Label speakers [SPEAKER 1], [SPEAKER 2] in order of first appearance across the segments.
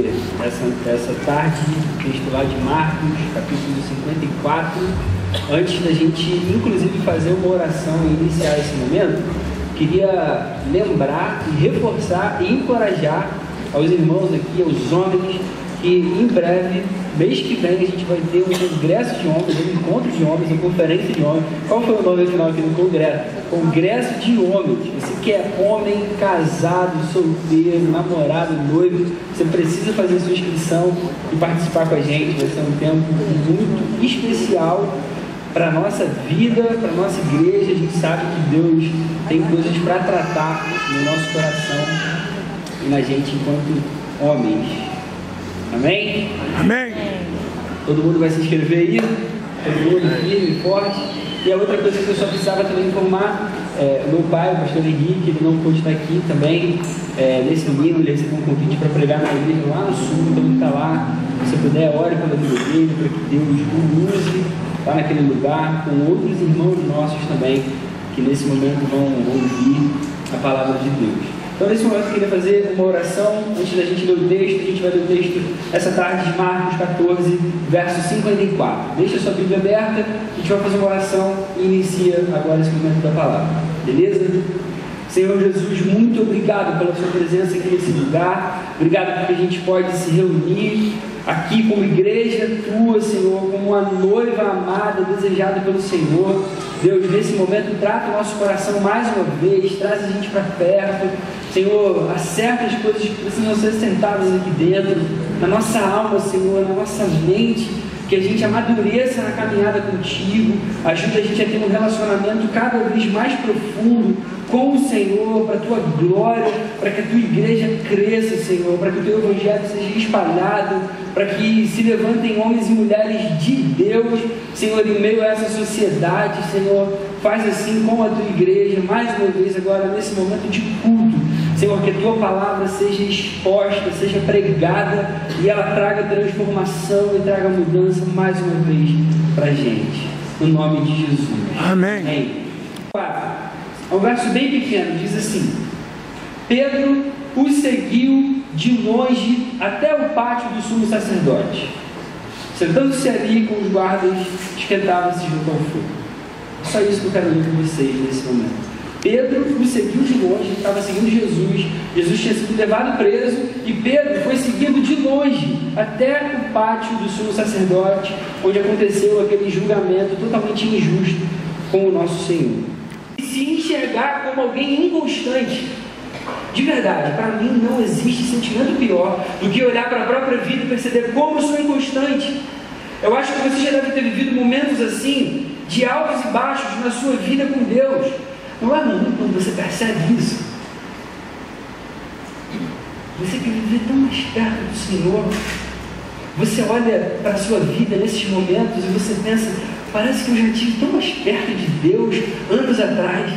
[SPEAKER 1] Bíblia. A gente vai ler essa, essa tarde lá de Marcos, capítulo 54. Antes da gente, inclusive, fazer uma oração e iniciar esse momento, queria lembrar e reforçar e encorajar aos irmãos aqui, aos homens, que em breve, mês que vem, a gente vai ter um congresso de homens, um encontro de homens, uma conferência de homens. Qual foi o nome final aqui do congresso? Congresso de homens. Você que é homem, casado, solteiro, namorado, noivo, você precisa fazer sua inscrição e participar com a gente. Vai ser um tempo muito especial para a nossa vida, para a nossa igreja. A gente sabe que Deus tem coisas para tratar no nosso coração e na gente enquanto homens. Amém?
[SPEAKER 2] Amém.
[SPEAKER 1] Todo mundo vai se inscrever aí? Todo mundo firme, forte. E a outra coisa que eu só precisava também informar, é, o meu pai, o pastor Henrique, ele não pôde estar aqui também. É, nesse domingo ele recebeu um convite para pregar na igreja lá no sul, então ele está lá. Se você puder, ore pela vida dele, para que Deus o use lá naquele lugar, com outros irmãos nossos também, que nesse momento vão ouvir a palavra de Deus. Então, nesse momento, eu queria fazer uma oração antes da gente ler o texto. A gente vai ler o texto essa tarde de Marcos 14, verso 54. Deixa a sua Bíblia aberta, a gente vai fazer uma oração e inicia agora esse momento da palavra. Beleza? Senhor Jesus, muito obrigado pela sua presença aqui nesse lugar. Obrigado porque a gente pode se reunir aqui como igreja tua, Senhor, como uma noiva amada, desejada pelo Senhor. Deus, nesse momento, trata o nosso coração mais uma vez, traz a gente para perto. Senhor, acerta as coisas que precisam ser sentadas aqui dentro, na nossa alma, Senhor, na nossa mente, que a gente amadureça na caminhada contigo, ajuda a gente a ter um relacionamento cada vez mais profundo com o Senhor, para a tua glória, para que a tua igreja cresça, Senhor, para que o teu evangelho seja espalhado, para que se levantem homens e mulheres de Deus, Senhor, em meio a essa sociedade, Senhor, faz assim com a tua igreja, mais uma vez agora nesse momento de culto, Senhor, que a tua palavra seja exposta, seja pregada e ela traga transformação e traga mudança mais uma vez para a gente, no nome de Jesus.
[SPEAKER 2] Amém.
[SPEAKER 1] Amém. É um verso bem pequeno, diz assim: Pedro os seguiu de longe até o pátio do sumo sacerdote. Sentando-se ali com os guardas, esquentava-se junto ao fogo. Só isso que eu quero ler com vocês nesse momento. Pedro os seguiu de longe, estava seguindo Jesus. Jesus tinha sido levado preso e Pedro foi seguindo de longe até o pátio do sumo sacerdote, onde aconteceu aquele julgamento totalmente injusto com o nosso Senhor se enxergar como alguém inconstante. De verdade, para mim não existe sentimento pior do que olhar para a própria vida e perceber como sou inconstante. Eu acho que você já deve ter vivido momentos assim, de altos e baixos na sua vida com Deus. Não é ruim quando você percebe isso? Você quer viver tão mais perto do Senhor. Você olha para a sua vida nesses momentos e você pensa, Parece que eu já estive tão mais perto de Deus anos atrás.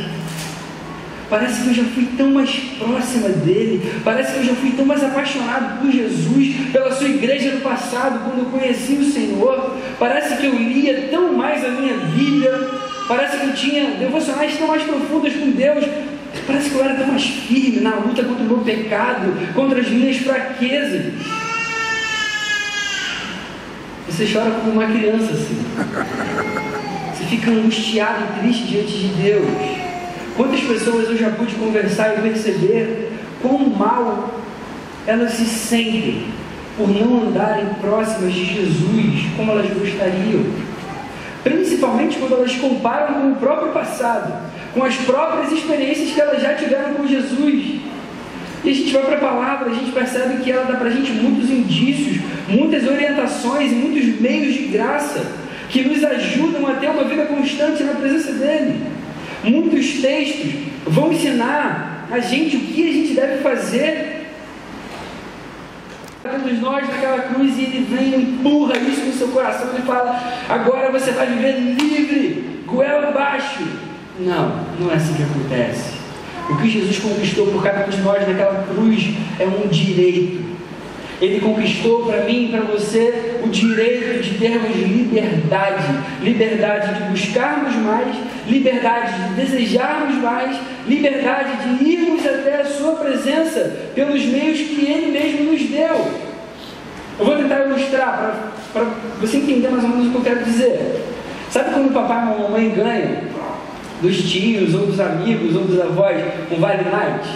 [SPEAKER 1] Parece que eu já fui tão mais próxima dele. Parece que eu já fui tão mais apaixonado por Jesus, pela sua igreja no passado, quando eu conheci o Senhor. Parece que eu lia tão mais a minha Bíblia. Parece que eu tinha devocionais tão mais profundas com Deus. Parece que eu era tão mais firme na luta contra o meu pecado, contra as minhas fraquezas. Você chora como uma criança assim. Você fica angustiado e triste diante de Deus. Quantas pessoas eu já pude conversar e perceber quão mal elas se sentem por não andarem próximas de Jesus como elas gostariam. Principalmente quando elas comparam com o próprio passado, com as próprias experiências que elas já tiveram com Jesus. E a gente vai para a palavra, a gente percebe que ela dá para a gente muitos indícios, muitas orientações e muitos meios de graça que nos ajudam a ter uma vida constante na presença dele. Muitos textos vão ensinar a gente o que a gente deve fazer. Todos nós naquela cruz e ele vem empurra isso no seu coração e fala: agora você vai viver livre, goela abaixo. Não, não é assim que acontece. O que Jesus conquistou por cada um de nós naquela cruz é um direito. Ele conquistou para mim e para você o direito de termos liberdade, liberdade de buscarmos mais liberdade de desejarmos mais, liberdade de irmos até a Sua presença pelos meios que Ele mesmo nos deu. Eu vou tentar ilustrar para você entender mais ou menos o que eu quero dizer. Sabe quando o papai e a mamãe ganham dos tios, ou dos amigos, ou dos avós, um Vale Night?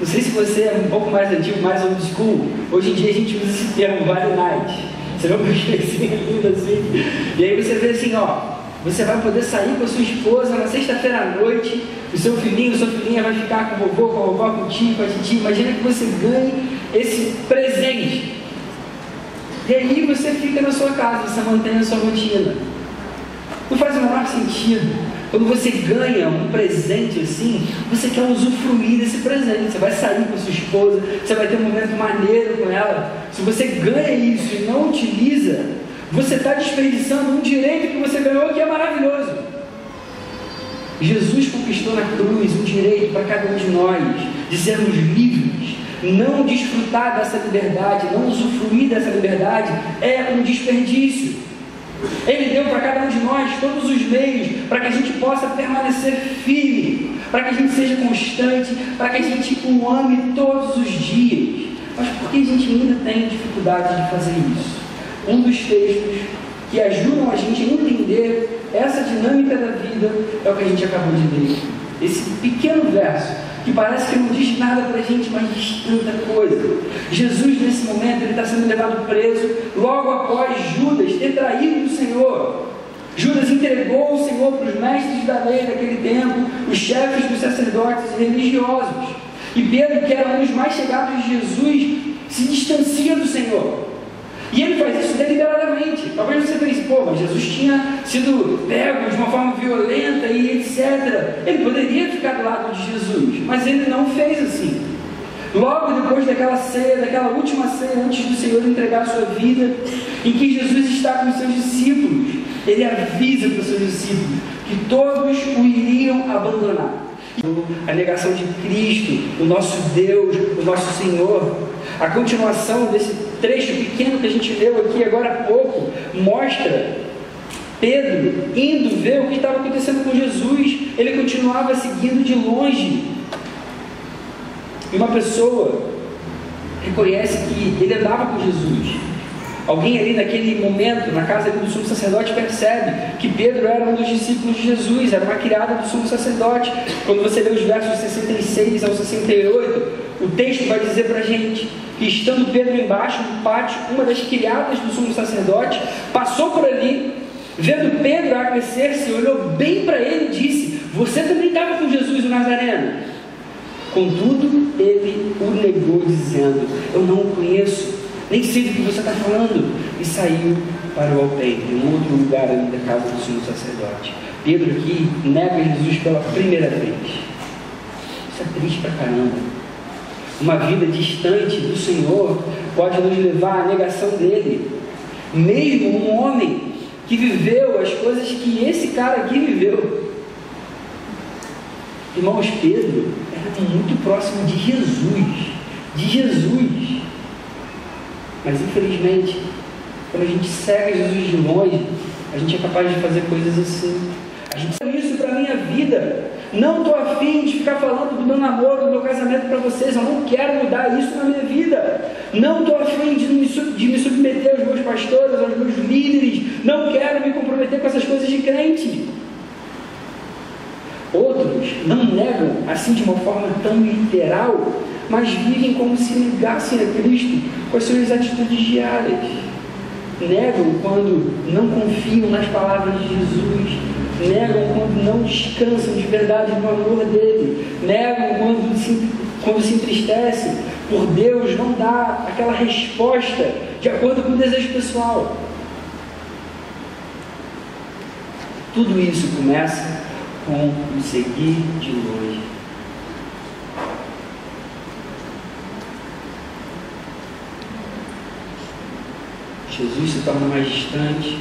[SPEAKER 1] Não sei se você é um pouco mais antigo, mais old school. Hoje em dia a gente usa esse termo Vale Night. Você vê uma coisinha linda assim. E aí você vê assim, ó. Você vai poder sair com a sua esposa na sexta-feira à noite. O seu filhinho, sua filhinha vai ficar com o vovô, com a vovó, com o tio, com a titia. Imagina que você ganhe esse presente. E aí você fica na sua casa, você mantém a sua rotina. Não faz o menor sentido. Quando você ganha um presente assim, você quer usufruir desse presente. Você vai sair com a sua esposa, você vai ter um momento maneiro com ela. Se você ganha isso e não utiliza, você está desperdiçando um direito que você ganhou que é maravilhoso. Jesus conquistou na cruz um direito para cada um de nós de sermos livres. Não desfrutar dessa liberdade, não usufruir dessa liberdade é um desperdício. Ele deu para cada um de nós todos os meios para que a gente possa permanecer firme, para que a gente seja constante, para que a gente o ame todos os dias. Mas por que a gente ainda tem dificuldade de fazer isso? Um dos textos que ajudam a gente a entender essa dinâmica da vida é o que a gente acabou de ler. Esse pequeno verso que parece que não diz nada para a gente, mas diz tanta coisa. Jesus, nesse momento, ele está sendo levado preso logo após Judas ter traído o Senhor. Judas entregou o Senhor para os mestres da lei daquele tempo, os chefes dos sacerdotes religiosos. E Pedro, que era um dos mais chegados de Jesus, se distancia do Senhor. E ele faz isso deliberadamente. Talvez você pense, pô, mas Jesus tinha sido pego de uma forma violenta e etc. Ele poderia ficar do lado de Jesus, mas ele não fez assim. Logo depois daquela ceia, daquela última ceia, antes do Senhor entregar a sua vida, em que Jesus está com os seus discípulos, ele avisa para os seus discípulos que todos o iriam abandonar. A negação de Cristo, o nosso Deus, o nosso Senhor. A continuação desse trecho pequeno que a gente leu aqui agora há pouco mostra Pedro indo ver o que estava acontecendo com Jesus. Ele continuava seguindo de longe. E uma pessoa reconhece que ele andava com Jesus. Alguém ali naquele momento, na casa do sumo sacerdote, percebe que Pedro era um dos discípulos de Jesus, era uma criada do sumo sacerdote. Quando você lê os versos 66 ao 68, o texto vai dizer para a gente que, estando Pedro embaixo no pátio, uma das criadas do sumo sacerdote passou por ali, vendo Pedro aquecer-se, olhou bem para ele e disse: Você também estava com Jesus o Nazareno? Contudo, ele o negou, dizendo: Eu não o conheço nem sei do que você está falando. E saiu para o alpendre, em outro lugar ali da casa do sumo sacerdote. Pedro aqui nega Jesus pela primeira vez. Isso é triste pra caramba. Uma vida distante do Senhor pode nos levar à negação dele. Mesmo um homem que viveu as coisas que esse cara aqui viveu. Irmãos, Pedro era muito próximo de Jesus. De Jesus. Mas infelizmente, quando a gente segue Jesus de longe, a gente é capaz de fazer coisas assim. A gente isso para a minha vida. Não estou afim de ficar falando do meu namoro, do meu casamento para vocês. Eu não quero mudar isso na minha vida. Não estou afim de me, de me submeter aos meus pastores, aos meus líderes. Não quero me comprometer com essas coisas de crente. Outros não negam assim de uma forma tão literal, mas vivem como se negassem a Cristo com as suas atitudes diárias. Negam quando não confiam nas palavras de Jesus, negam quando não descansam de verdade no amor dele, negam quando se, quando se entristecem por Deus não dar aquela resposta de acordo com o desejo pessoal. Tudo isso começa com o seguir de longe. Jesus se torna mais distante,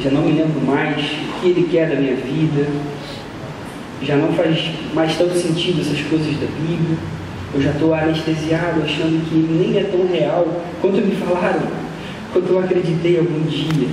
[SPEAKER 1] já não me lembro mais o que Ele quer da minha vida, já não faz mais tanto sentido essas coisas da Bíblia, eu já estou anestesiado, achando que nem é tão real quanto me falaram, quanto eu acreditei algum dia.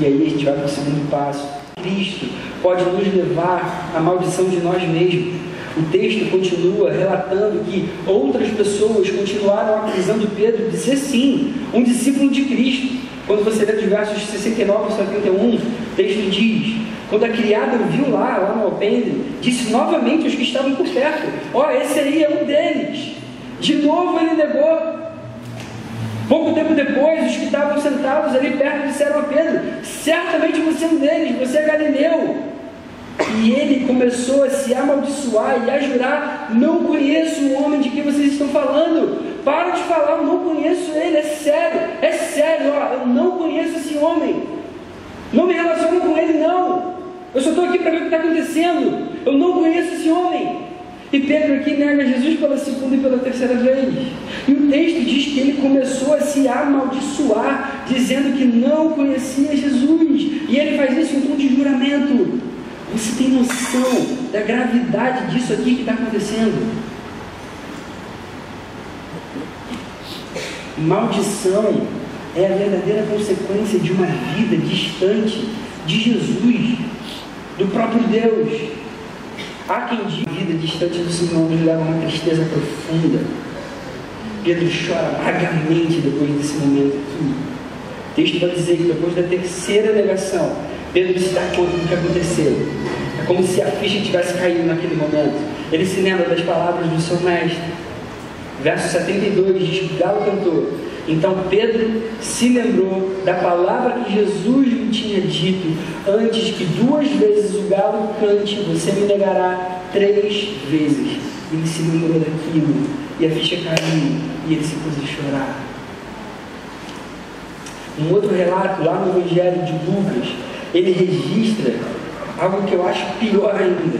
[SPEAKER 1] E aí a gente vai para o segundo passo, Cristo pode nos levar à maldição de nós mesmos. O texto continua relatando que outras pessoas continuaram acusando Pedro de ser sim um discípulo de Cristo. Quando você lê os versos 69 e 71, o texto diz: Quando a criada viu lá, lá no alpendre, disse novamente aos que estavam por perto: Ó, oh, esse aí é um deles. De novo ele negou. Pouco tempo depois, os que estavam sentados ali perto disseram a Pedro: Certamente você é um deles, você é Galileu. E ele começou a se amaldiçoar e a jurar: Não conheço o homem de que vocês estão falando. Para de falar, não conheço ele, é sério, é sério, ó, eu não conheço esse homem. Não me relaciono com ele, não. Eu só estou aqui para ver o que está acontecendo. Eu não conheço esse homem. E Pedro aqui nega Jesus pela segunda e pela terceira vez. E o texto diz que ele começou a se amaldiçoar, dizendo que não conhecia Jesus. E ele faz isso em tom de juramento. Você tem noção da gravidade disso aqui que está acontecendo? Maldição é a verdadeira consequência de uma vida distante de Jesus, do próprio Deus. Há quem diga vida distante do Senhor nos leva a uma tristeza profunda. Pedro chora amargamente depois desse momento aqui. O texto vai dizer que depois da terceira negação, Pedro se dá conta do que aconteceu. É como se a ficha tivesse caído naquele momento. Ele se lembra das palavras do seu mestre. Verso 72 diz que Galo cantou: então Pedro se lembrou da palavra que Jesus lhe tinha dito antes que duas vezes o galo cante, você me negará três vezes. Ele se lembrou daquilo e a ficha caiu e ele se pôs a chorar. Um outro relato lá no Evangelho de Lucas, ele registra algo que eu acho pior ainda,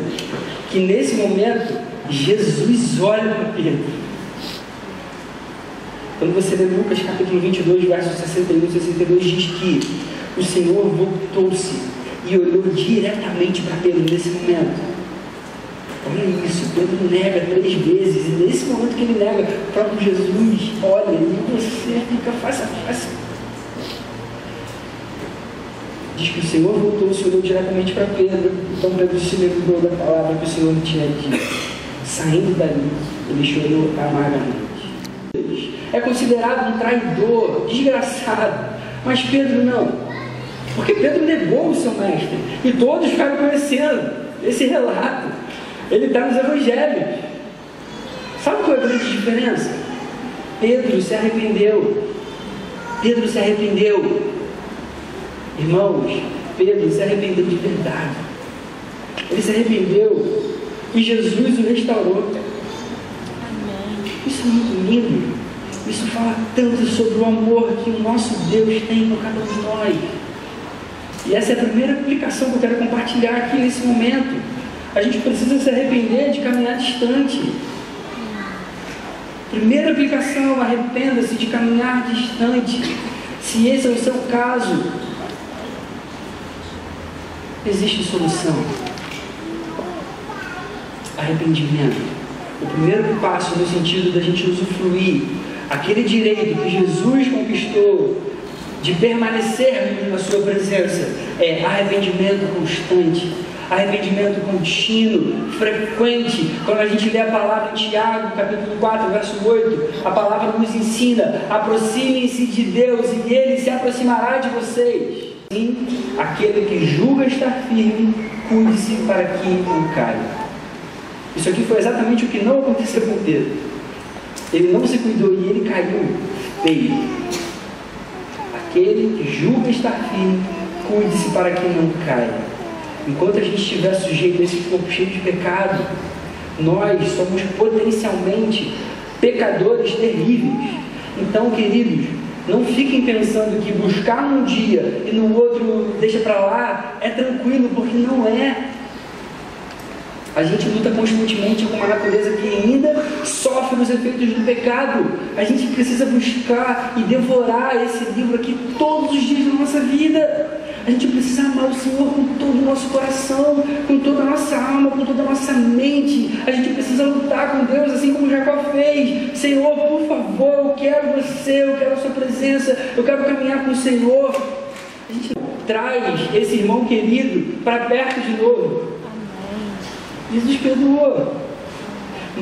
[SPEAKER 1] que nesse momento Jesus olha para Pedro quando você lê Lucas capítulo 22, versos 61 e 62, diz que o Senhor voltou-se e olhou diretamente para Pedro nesse momento. Olha isso, Pedro nega três vezes, e nesse momento que ele nega, o próprio Jesus olha e você fica face a face. Diz que o Senhor voltou-se e olhou diretamente para Pedro, então Pedro se lembrou da palavra que o Senhor tinha dito. Saindo dali, ele chorou amargamente é considerado um traidor, desgraçado. Mas Pedro não. Porque Pedro negou o seu mestre. E todos ficaram conhecendo esse relato. Ele está nos evangelhos. Sabe qual é a grande diferença? Pedro se arrependeu. Pedro se arrependeu. Irmãos, Pedro se arrependeu de verdade. Ele se arrependeu. E Jesus o restaurou. Isso é muito lindo. Isso fala tanto sobre o amor que o nosso Deus tem por cada um de nós. E essa é a primeira aplicação que eu quero compartilhar aqui nesse momento. A gente precisa se arrepender de caminhar distante. Primeira aplicação, arrependa-se de caminhar distante. Se esse é o seu caso, existe solução. Arrependimento. O primeiro passo no sentido da gente usufruir aquele direito que Jesus conquistou de permanecer na sua presença é arrependimento constante, arrependimento contínuo, frequente. Quando a gente lê a palavra em Tiago, capítulo 4, verso 8, a palavra nos ensina: aproximem-se de Deus e ele se aproximará de vocês. Sim, aquele que julga estar firme, cuide-se para que não caia. Isso aqui foi exatamente o que não aconteceu com Pedro. Ele não se cuidou e ele caiu feio. Aquele que julga estar firme, cuide-se para que não caia. Enquanto a gente estiver sujeito a esse corpo cheio de pecado, nós somos potencialmente pecadores terríveis. Então, queridos, não fiquem pensando que buscar num dia e no outro deixa para lá é tranquilo, porque não é. A gente luta constantemente com uma natureza que ainda sofre os efeitos do pecado. A gente precisa buscar e devorar esse livro aqui todos os dias da nossa vida. A gente precisa amar o Senhor com todo o nosso coração, com toda a nossa alma, com toda a nossa mente. A gente precisa lutar com Deus, assim como Jacó fez. Senhor, por favor, eu quero você, eu quero a sua presença, eu quero caminhar com o Senhor. A gente traz esse irmão querido para perto de novo. Jesus perdoou.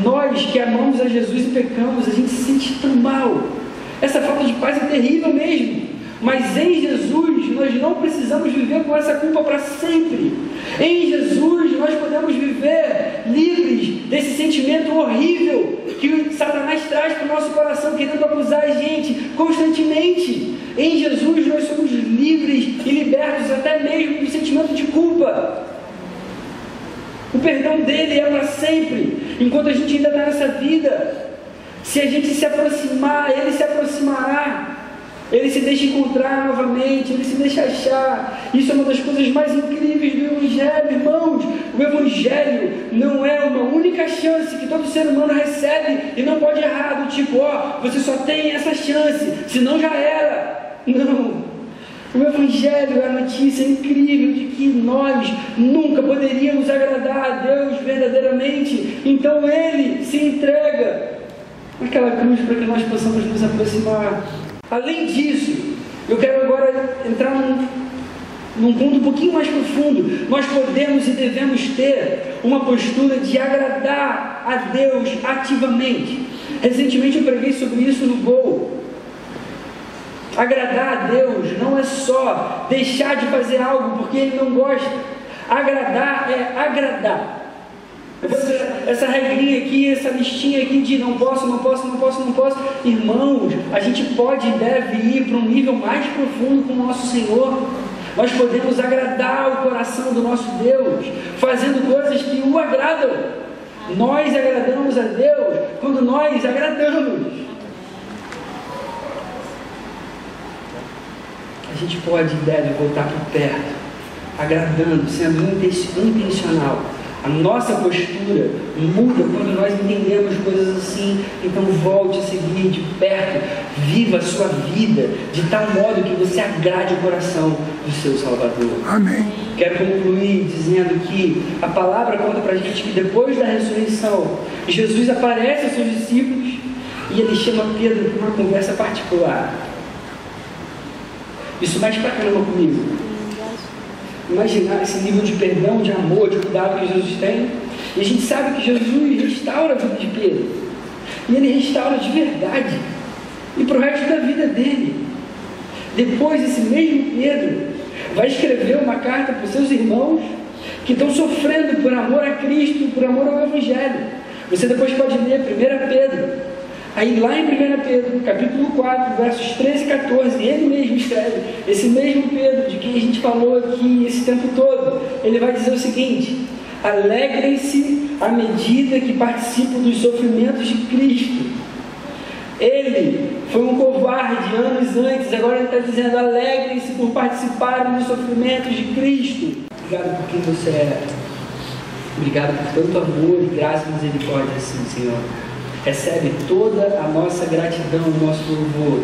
[SPEAKER 1] Nós que amamos a Jesus e pecamos, a gente se sente tão mal. Essa falta de paz é terrível mesmo. Mas em Jesus nós não precisamos viver com essa culpa para sempre. Em Jesus nós podemos viver livres desse sentimento horrível que Satanás traz para o nosso coração, querendo acusar a gente constantemente. Em Jesus nós somos livres e libertos até mesmo do sentimento de culpa. O perdão dele é para sempre, enquanto a gente ainda está nessa vida. Se a gente se aproximar, ele se aproximará. Ele se deixa encontrar novamente, ele se deixa achar. Isso é uma das coisas mais incríveis do Evangelho, irmãos. O Evangelho não é uma única chance que todo ser humano recebe e não pode errar, do tipo, ó, oh, você só tem essa chance, senão já era. Não. O Evangelho é a notícia incrível de que nós nunca poderíamos agradar a Deus verdadeiramente. Então Ele se entrega naquela cruz para que nós possamos nos aproximar. Além disso, eu quero agora entrar num, num ponto um pouquinho mais profundo. Nós podemos e devemos ter uma postura de agradar a Deus ativamente. Recentemente eu preguei sobre isso no voo. Agradar a Deus não é só deixar de fazer algo porque Ele não gosta. Agradar é agradar. Essa regrinha aqui, essa listinha aqui de não posso, não posso, não posso, não posso. Irmãos, a gente pode e deve ir para um nível mais profundo com o nosso Senhor. Nós podemos agradar o coração do nosso Deus, fazendo coisas que o agradam. Nós agradamos a Deus quando nós agradamos. A gente pode e deve voltar para perto, agradando, sendo intencional a nossa postura muda quando nós entendemos coisas assim. Então volte a seguir de perto, viva a sua vida de tal modo que você agrade o coração do seu Salvador.
[SPEAKER 2] Amém.
[SPEAKER 1] Quero concluir dizendo que a palavra conta para a gente que depois da ressurreição, Jesus aparece aos seus discípulos e ele chama Pedro para uma conversa particular. Isso mexe para caramba comigo imaginar esse nível de perdão, de amor, de cuidado que Jesus tem. E a gente sabe que Jesus restaura a vida de Pedro. E ele restaura de verdade. E para o resto da vida dele. Depois, esse mesmo Pedro vai escrever uma carta para os seus irmãos que estão sofrendo por amor a Cristo, por amor ao Evangelho. Você depois pode ler 1 Pedro Aí lá em 1 Pedro, capítulo 4, versos 13 e 14, ele mesmo escreve, esse mesmo Pedro de quem a gente falou aqui esse tempo todo, ele vai dizer o seguinte: alegrem-se à medida que participam dos sofrimentos de Cristo. Ele foi um covarde anos antes, agora ele está dizendo: alegrem-se por participarem dos sofrimentos de Cristo. Obrigado por quem você é. Obrigado por tanto amor graça e misericórdia assim, Senhor. Recebe toda a nossa gratidão, o nosso louvor,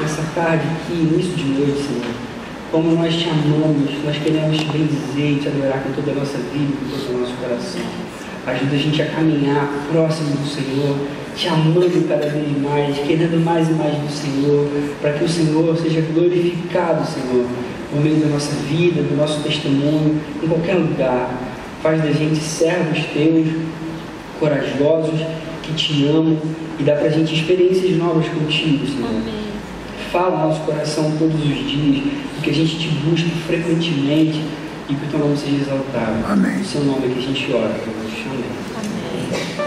[SPEAKER 1] nessa tarde aqui, início de noite, Senhor. Como nós te amamos, nós queremos te bendizer e te adorar com toda a nossa vida, com todo o nosso coração. Ajuda a gente a caminhar próximo do Senhor, te amando cada vez mais, querendo mais e mais do Senhor, para que o Senhor seja glorificado, Senhor, no meio da nossa vida, do nosso testemunho, em qualquer lugar. Faz da gente servos teus, corajosos que te amam e dá para a gente experiências novas contigo, Senhor. Amém. Fala no nosso coração todos os dias, que a gente te busque frequentemente e que o teu nome seja exaltado.
[SPEAKER 2] Amém.
[SPEAKER 1] O seu nome é que a gente ora, Deus. Amém. Amém.